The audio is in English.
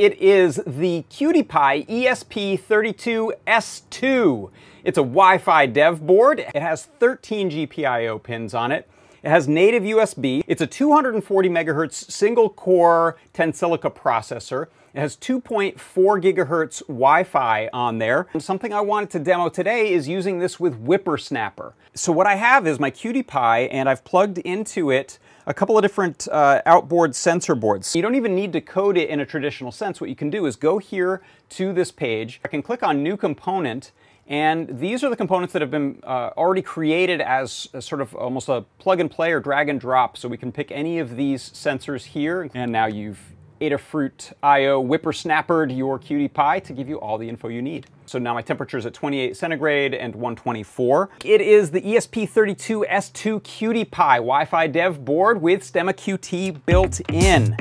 It is the QT Py ESP32S2. It's a Wi-Fi dev board. It has 13 GPIO pins on it. It has native USB. It's a 240 megahertz single core Tensilica processor. It has 2.4 gigahertz Wi-Fi on there. And something I wanted to demo today is using this with WipperSnapper. So what I have is my QT Py and I've plugged into it a couple of different uh, outboard sensor boards. You don't even need to code it in a traditional sense. What you can do is go here to this page. I can click on new component and these are the components that have been uh, already created as, sort of almost a plug and play or drag and drop. So we can pick any of these sensors here. And now you've Adafruit IO WipperSnappered your QT Py to give you all the info you need. So now my temperature is at 28 centigrade and 124. It is the ESP32S2 QT Py Wi-Fi dev board with Stemma QT built in.